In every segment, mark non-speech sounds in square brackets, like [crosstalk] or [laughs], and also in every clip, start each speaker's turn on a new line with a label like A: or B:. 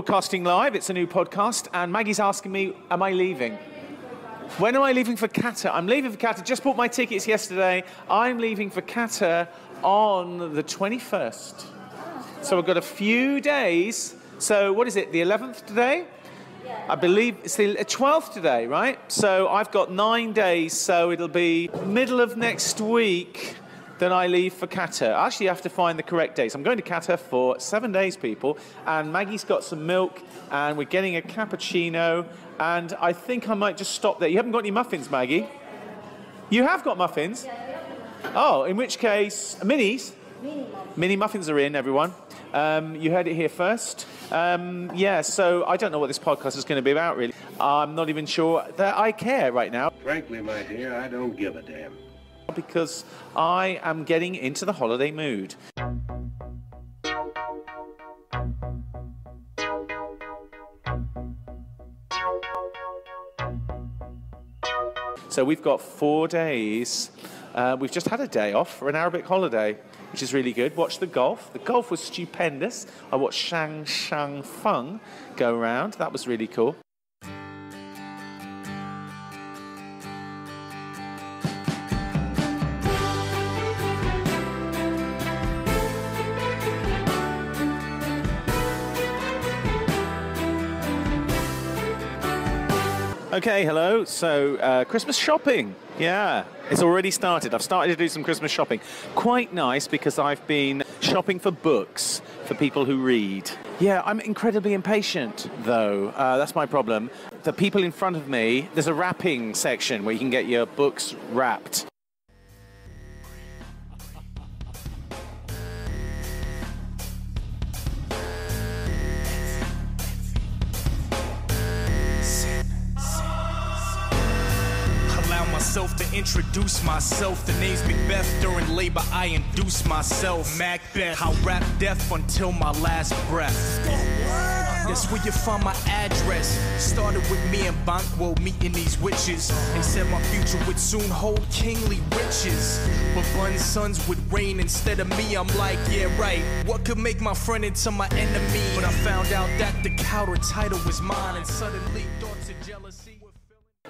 A: Broadcasting live, it's a new podcast, and Maggie's asking me, Am I leaving? When am I leaving for Qatar? I'm leaving for Qatar. Just bought my tickets yesterday. I'm leaving for Qatar on the 21st. So I've got a few days. So, what is it, the 11th today? I believe it's the 12th today, right? So I've got nine days, so it'll be middle of next week then I leave for Qatar. I actually have to find the correct dates. I'm going to Qatar for seven days, people, and Maggie's got some milk, and we're getting a cappuccino, and I think I might just stop there. You haven't got any muffins, Maggie? You have got muffins? Oh, in which case, minis? Mini muffins. Mini muffins are in, everyone. Um, you heard it here first. Um, yeah, so I don't know what this podcast is going to be about, really. I'm not even sure that I care right now.
B: Frankly, my dear, I don't give a damn
A: because I am getting into the holiday mood. So we've got four days. Uh, we've just had a day off for an Arabic holiday, which is really good. Watched the golf. The golf was stupendous. I watched Shanshan Feng go around. That was really cool. Okay, hello. So, uh, Christmas shopping. Yeah, it's already started. I've started to do some Christmas shopping. Quite nice because I've been shopping for books for people who read. Yeah, I'm incredibly impatient, though. Uh, that's my problem. The people in front of me, there's a wrapping section where you can get your books wrapped.
C: Myself to introduce myself. The name's Macbeth. During labor, I induce myself. Macbeth. I rap death until my last breath. That's where you find my address. Started with me and Banquo meeting these witches. They said my future would soon hold kingly riches. But Bun's sons would reign instead of me. I'm like, yeah, right. What could make my friend into my enemy? But I found out that the Cawdor title was mine, and suddenly.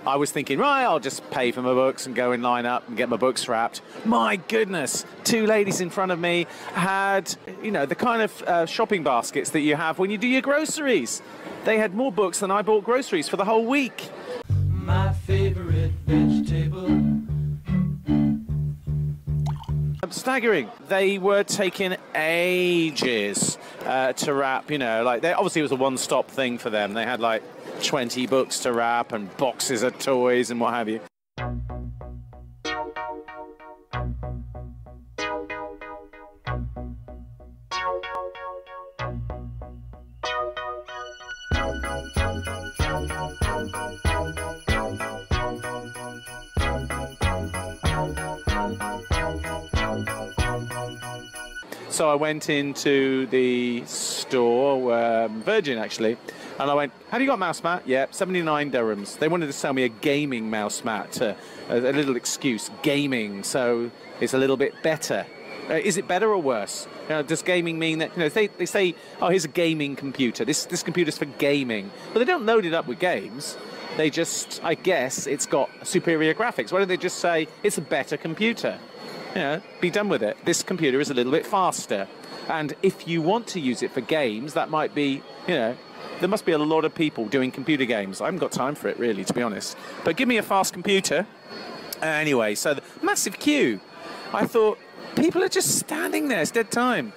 A: I was thinking, right, I'll just pay for my books and go and line up and get my books wrapped. My goodness, two ladies in front of me had, you know, the kind of uh, shopping baskets that you have when you do your groceries. They had more books than I bought groceries for the whole week. My favorite vegetable. Staggering. They were taking ages uh, to wrap, you know, like, they, obviously it was a one stop thing for them. They had like 20 books to wrap and boxes of toys and what have you. So I went into the store, um, Virgin actually, and I went, Have you got mouse mat? Yeah, 79 dirhams. They wanted to sell me a gaming mouse mat, uh, a, a, little excuse, gaming, so it's a little bit better. Uh, is it better or worse? You know, does gaming mean that, you know, they, they say, oh, here's a gaming computer. This, this computer's for gaming. But they don't load it up with games. They just, I guess, it's got superior graphics. Why don't they just say, it's a better computer? Know, be done with it. This computer is a little bit faster. And if you want to use it for games, that might be, you know, there must be a lot of people doing computer games. I haven't got time for it, really, to be honest. But give me a fast computer. Anyway, so the massive queue. I thought, people are just standing there. It's dead time.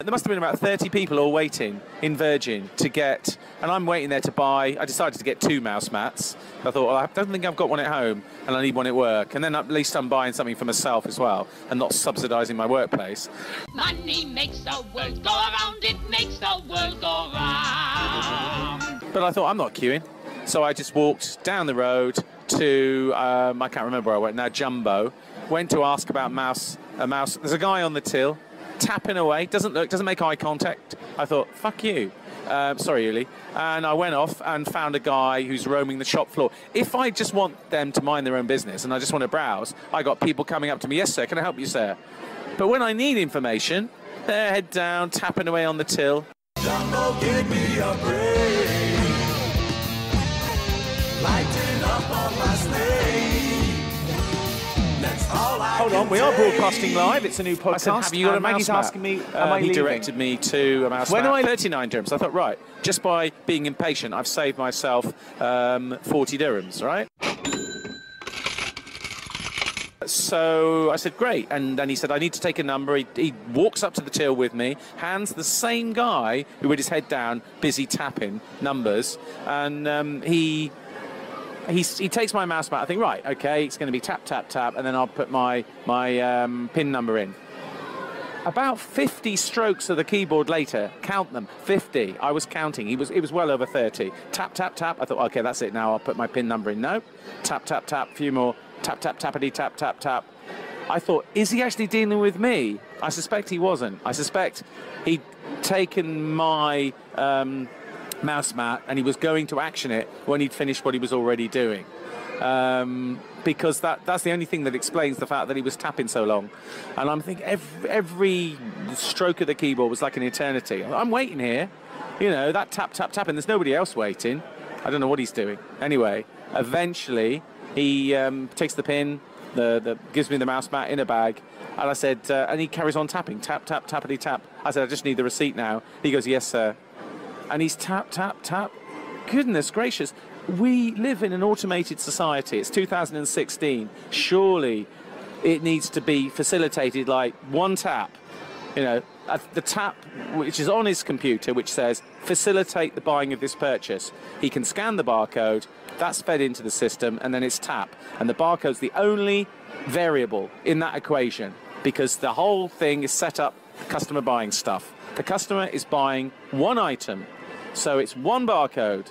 A: There must have been about 30 people all waiting in Virgin to get, and I'm waiting there to buy. I decided to get two mouse mats. I thought, well, I don't think I've got one at home, and I need one at work. And then at least I'm buying something for myself as well, and not subsidising my workplace. Money makes the world go around, it makes the world go round. But I thought, I'm not queuing. So I just walked down the road to, um, I can't remember where I went now, Jumbo. Went to ask about mouse, a mouse. There's a guy on the till tapping away, doesn't look, doesn't make eye contact. I thought, fuck you. Um, sorry, Uli. And I went off and found a guy who's roaming the shop floor. If I just want them to mind their own business and I just want to browse, I got people coming up to me, yes, sir, can I help you, sir?
D: But when I need information, they're head down, tapping away on the till.
E: Jumbo,
D: Hold on, we are broadcasting live. It's a new podcast.
A: I said, have you got a mouse
D: Maggie's asking me,
A: Uh,
D: am I
A: he
D: leaving?
A: directed me to a mouse
D: When am I-
A: 39 dirhams. I thought, right, just by being impatient, I've saved myself um, 40 dirhams, right? So I said, great. And then he said, I need to take a number. He, he walks up to the till with me, hands the same guy who with his head down, busy tapping numbers. And um, he he, he takes my mouse mat. I think, right, okay, it's going to be tap, tap, tap, and then I'll put my, my um, pin number in. About 50 strokes of the keyboard later, count them, 50. I was counting. He was, it was well over 30. Tap, tap, tap. I thought, okay, that's it now. I'll put my pin number in. No. Tap, tap, tap. few more. Tap, tap, tappity, tap, tap, tap. I thought, is he actually dealing with me? I suspect he wasn't. I suspect he'd taken my um, mouse mat and he was going to action it when he'd finished what he was already doing. Um, because that, that's the only thing that explains the fact that he was tapping so long. And I'm thinking every, every stroke of the keyboard was like an eternity. I'm waiting here. You know, that tap, tap, tap, and there's nobody else waiting. I don't know what he's doing. Anyway, eventually he um, takes the pin, the, the gives me the mouse mat in a bag, and I said, uh, and he carries on tapping, tap, tap, tappity, tap. I said, I just need the receipt now. He goes, yes, sir. And he's tap, tap, tap. Goodness gracious. We live in an automated society. It's 2016. Surely it needs to be facilitated like one tap. You know, uh, the tap which is on his computer, which says facilitate the buying of this purchase. He can scan the barcode, that's fed into the system, and then it's tap. And the barcode's the only variable in that equation because the whole thing is set up customer buying stuff. The customer is buying one item, so it's one barcode.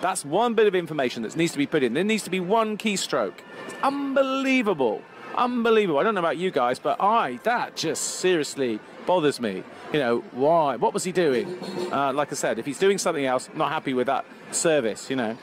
A: That's one bit of information that needs to be put in. There needs to be one keystroke. It's unbelievable. Unbelievable. I don't know about you guys, but I, that just seriously bothers me. You know, why? What was he doing? Uh, like I said, if he's doing something else, not happy with that service, you know.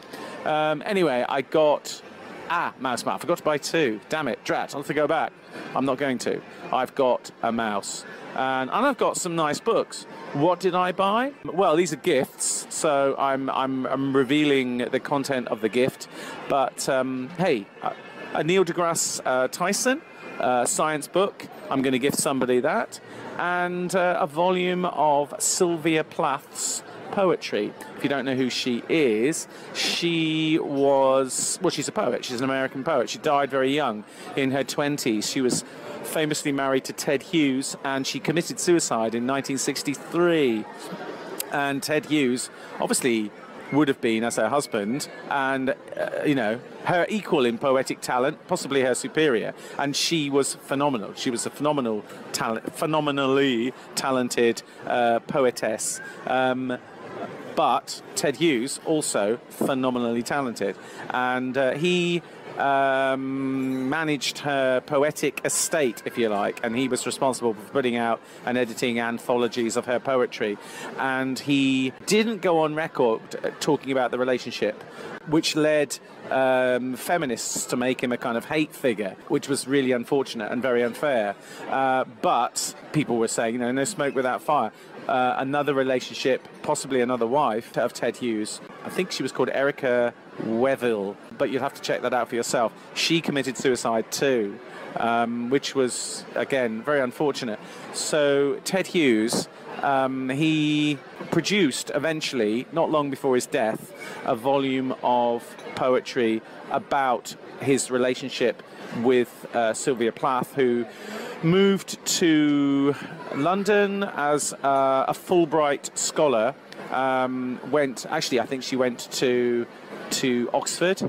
A: Um, anyway, I got Ah, mouse mat. I forgot to buy two. Damn it. Drat. I'll have to go back. I'm not going to. I've got a mouse. And, and I've got some nice books. What did I buy? Well, these are gifts, so I'm, I'm, I'm revealing the content of the gift. But um, hey, a, a Neil deGrasse uh, Tyson uh, science book. I'm going to gift somebody that. And uh, a volume of Sylvia Plath's poetry. If you don't know who she is, she was, well, she's a poet. She's an American poet. She died very young, in her 20s. She was famously married to Ted Hughes, and she committed suicide in 1963. And Ted Hughes, obviously, would have been as her husband, and uh, you know her equal in poetic talent, possibly her superior, and she was phenomenal. She was a phenomenal talent, phenomenally talented uh, poetess. Um, but Ted Hughes also phenomenally talented, and uh, he um, managed her poetic estate, if you like, and he was responsible for putting out and editing anthologies of her poetry. And he didn't go on record talking about the relationship, which led um, feminists to make him a kind of hate figure, which was really unfortunate and very unfair. Uh, but people were saying, you know, no smoke without fire. Uh, another relationship, possibly another wife of Ted Hughes. I think she was called Erica Wevill, but you'll have to check that out for yourself. She committed suicide too, um, which was, again, very unfortunate. So, Ted Hughes. Um, he produced eventually, not long before his death, a volume of poetry about his relationship with uh, Sylvia Plath, who moved to London as uh, a Fulbright scholar. Um, went actually, I think she went to to Oxford.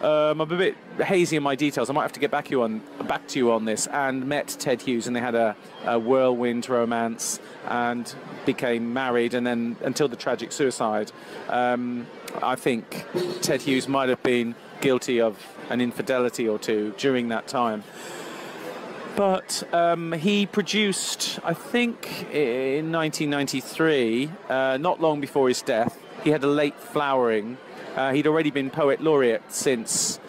A: Um, I'm a bit hazy in my details. I might have to get back to you on back to you on this. And met Ted Hughes, and they had a, a whirlwind romance, and became married, and then until the tragic suicide. Um, I think Ted Hughes might have been guilty of an infidelity or two during that time. But um, he produced, I think, in 1993, uh, not long before his death, he had a late flowering. Uh, he'd already been poet laureate since,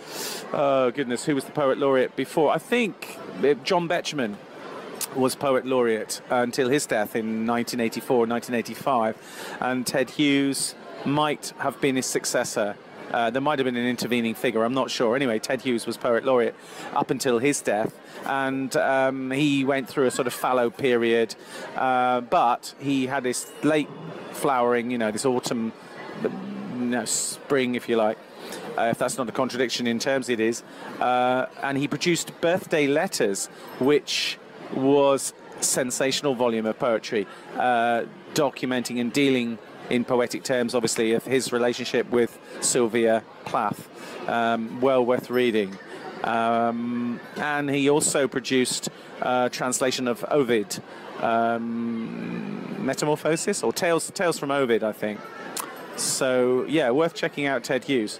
A: oh goodness, who was the poet laureate before? I think uh, John Betjeman. was poet laureate until his death in 1984, 1985, and Ted Hughes might have been his successor. Uh, there might have been an intervening figure, I'm not sure. Anyway, Ted Hughes was poet laureate up until his death, and um, he went through a sort of fallow period, uh, but he had this late flowering, you know, this autumn, you know, spring, if you like. Uh, if that's not a contradiction in terms, it is. Uh, and he produced birthday letters, which was sensational volume of poetry, uh, documenting and dealing in poetic terms, obviously, of his relationship with Sylvia Plath. Um, well worth reading. Um, and he also produced a translation of Ovid, um, Metamorphosis, or Tales, Tales from Ovid, I think. So, yeah, worth checking out Ted Hughes.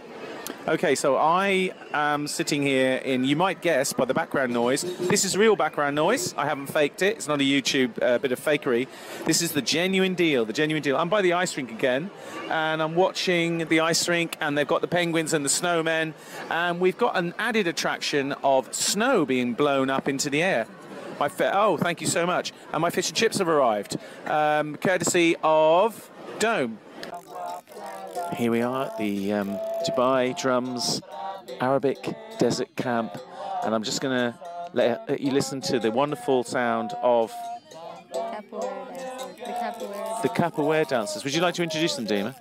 A: Okay, so I am sitting here in, you might guess by the background noise, this is real background noise. I haven't faked it. It's not a YouTube uh, bit of fakery. This is the genuine deal, the genuine deal. I'm by the ice rink again, and I'm watching the ice rink, and they've got the penguins and the snowmen, and we've got an added attraction of snow being blown up into the air. My oh, thank you so much. And my fish and chips have arrived, um, courtesy of Dome. Here we are at the um, Dubai Drums Arabic Desert Camp, and I'm just going to let, you listen to the wonderful sound of
F: Capoeira. The capoeira.
A: the capoeira dancers. Would you like to introduce them, Dima?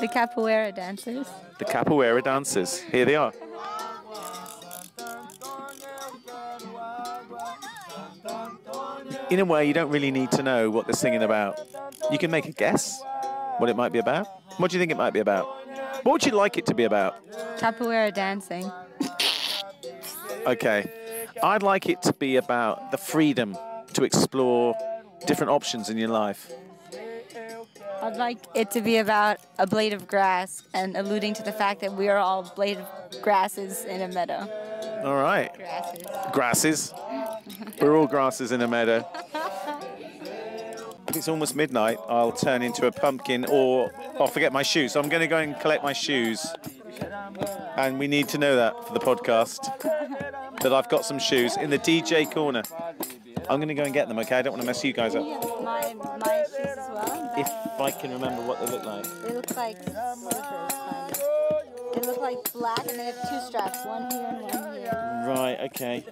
F: The capoeira dancers.
A: The capoeira dancers. Here they are. In a way, you don't really need to know what they're singing about. You can make a guess what it might be about. What do you think it might be about? What would you like it to be about?
F: Capoeira dancing.
A: Okay. I'd like it to be about the freedom to explore different options in your life.
F: I'd like it to be about a blade of grass and alluding to the fact that we are all blade of grasses in a meadow.
A: All right.
F: Grasses.
A: Grasses. We're all grasses in a meadow. [laughs] If it's almost midnight, I'll turn into a pumpkin or I'll forget my shoes. So I'm going to go and collect my shoes. And we need to know that for the podcast that I've got some shoes in the DJ corner. I'm going to go and get them, okay? I don't want to mess you guys up.
F: My, my shoes as well.
A: If I can remember what they look like.
F: They look like. They look like black and they have two straps, one here and one here.
A: Right, okay.